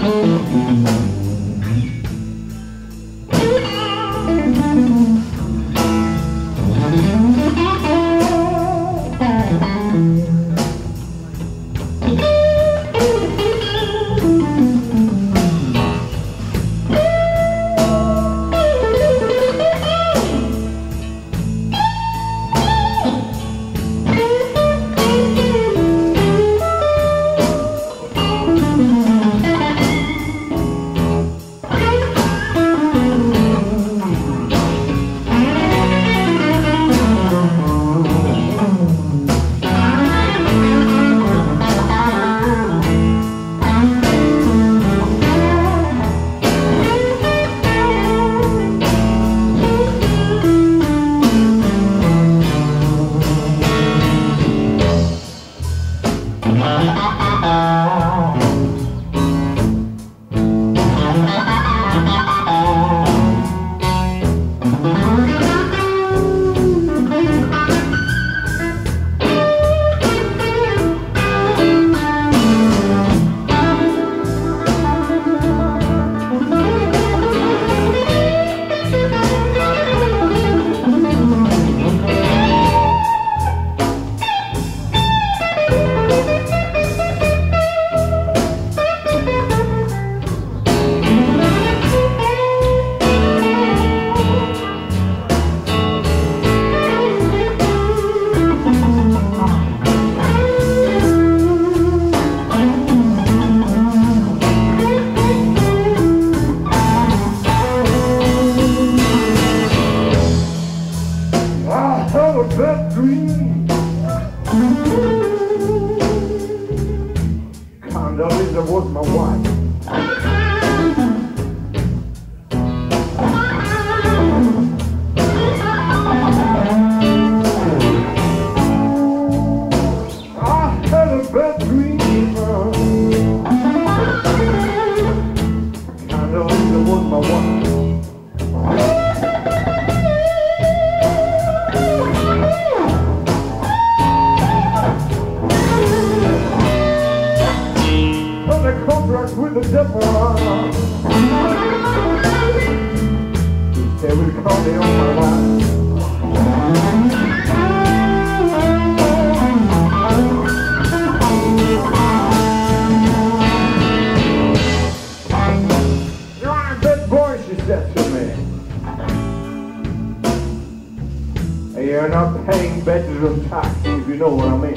Oh. Was my wife. Contract with the devil. He said we'll call me on my life. You're a good boy, she said to me. You're not paying bedroom tax, if you know what I mean.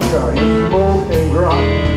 Drinking vodka and grass.